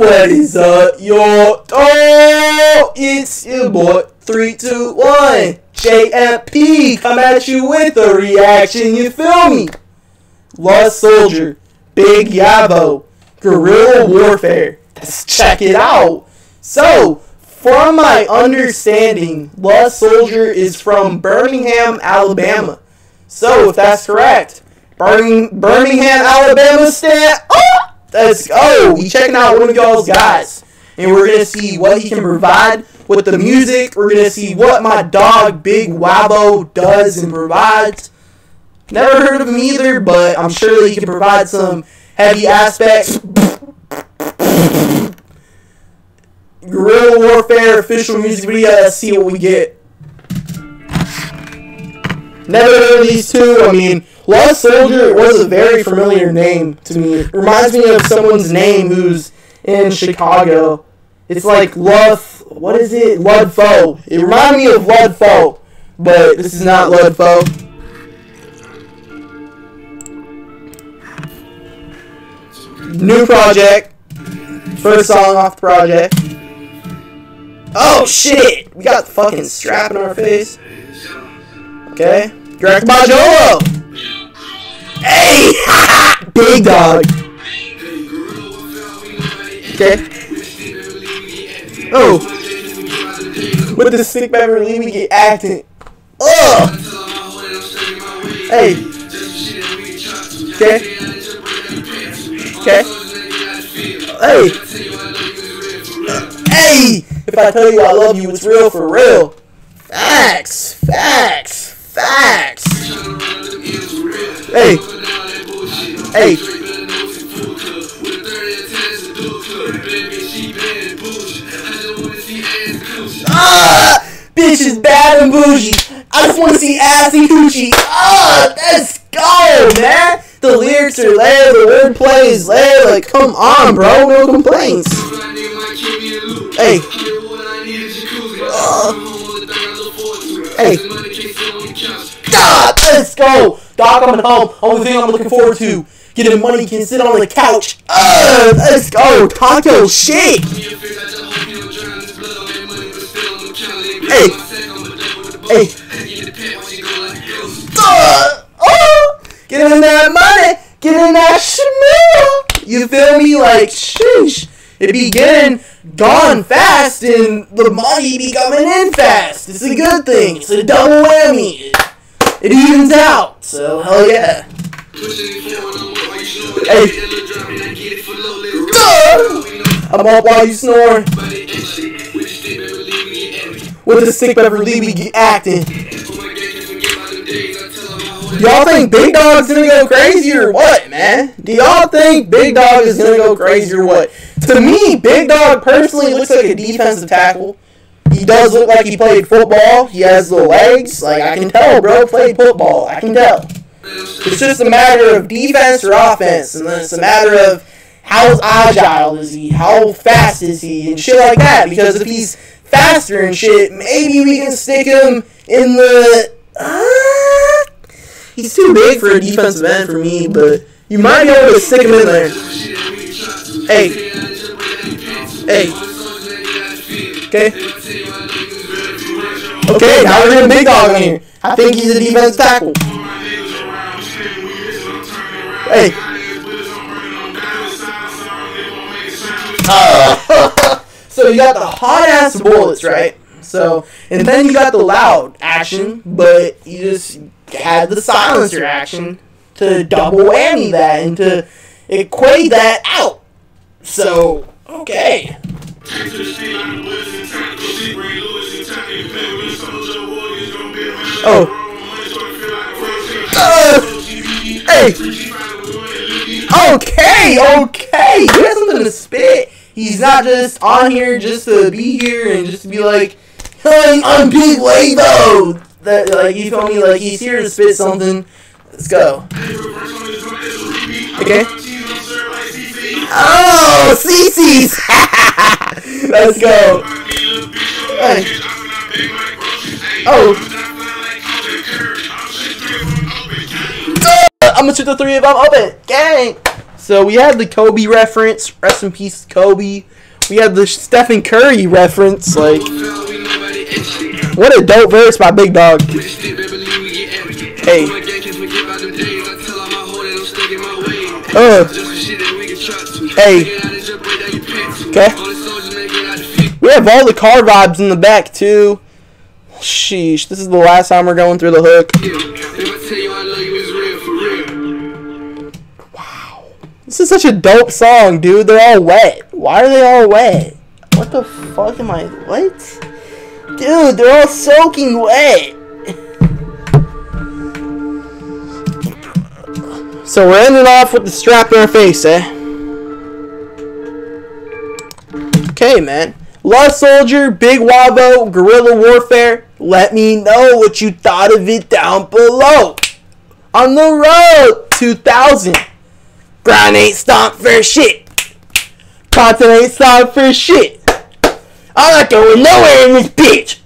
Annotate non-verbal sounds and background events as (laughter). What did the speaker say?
What is up, oh? It's your boy, 321 JMP. Come at you with a reaction, you feel me? Luh Soldier, Big Yavo, Gorilla Warfare. Let's check it out. So, from my understanding, Luh Soldier is from Birmingham, Alabama. So, if that's correct, Birmingham Alabama stand. Oh! Let's go. Oh, we checking out one of y'all's guys. And we're gonna see what he can provide with the music. We're gonna see what my dog Big Wabo does and provides. Never heard of him either, but I'm sure he can provide some heavy aspects. Gorilla Warfare official music video. Let's see what we get. Never heard of these two. I mean, Luh Soldier was a very familiar name to me. It reminds me of someone's name who's in Chicago. It's like Luff. What is it? Lud Foe. It reminds me of Lud Foe, but this is not Lud Foe. New project. First song off the project. Oh shit! We got the fucking strap in our face. Okay. Direct by Jolo! Hey! (laughs) Big dog! Okay. Oh! With the sick Beverly we get acting. Ugh! Hey! Okay. Okay. Hey! Hey! If I tell you I love you, it's real for real. Facts! Facts! Facts! Hey! Hey! Ah! Bitch is bad and bougie. I just want to see ass and coochie. Ah! Let's go, man! The lyrics are laid, the wordplay is laid. Like, come on, bro. No complaints. Hey. Uh, hey. God, let's go. Dog, I'm at home. Only thing I'm looking forward to. Getting money, can sit on the couch. Uh, let's go. Taco shake! Hey. Hey. Uh, oh, getting that money. Getting that shmoo. You feel me? Like, sheesh. It be getting gone fast and the money be coming in fast. It's a good thing. It's a double whammy. It evens out. So, hell yeah. Hey. I'm up while you snore. With the sick Beverly we get acting. Y'all think Big Dog's gonna go crazy or what, man? Do y'all think Big Dog is gonna go crazy or what? To me, Big Dog personally looks like a defensive tackle. He does look like he played football. He has the legs. Like, I can tell, bro, played football. I can tell. It's just a matter of defense or offense, and then it's a matter of how agile is he, how fast is he, and shit like that. Because if he's faster and shit, maybe we can stick him in the. Uh, he's too big for a defensive end for me, but you might be able to stick him in there. Hey. Hey. Okay. Okay, now we're getting big dog in here. I think he's a defensive tackle. Hey. Uh, (laughs) so you got the hot ass bullets, right? So, and then you got the loud action, but you just had the silencer action to double whammy that and to equate that out. So, okay. Oh. Uh, hey. Okay, okay. He has something to spit. He's not just on here just to be here and just to be like, hey, I'm Big Wavo. That like you feel me? Like he's here to spit something. Let's go. Okay. Oh, CC's. (laughs) Let's go. Hey. Oh. I'm gonna shoot the three of them open. Gang. So we had the Kobe reference, rest in peace, Kobe. We had the Stephen Curry reference, like what a dope verse by Big Dog. Hey. Uh. Hey. Okay. We have all the car vibes in the back too. Sheesh, this is the last time we're going through the hook. Wow. This is such a dope song, dude. They're all wet. Why are they all wet? What the fuck am I. What? Dude, they're all soaking wet. So we're ending off with the strap in our face, eh? Okay, man. Luh Soldier, Big Wabo, Gorilla Warfare. Let me know what you thought of it down below. On the road 2000. Grind ain't stop for shit. Content ain't stop for shit. I'm not going nowhere in this bitch.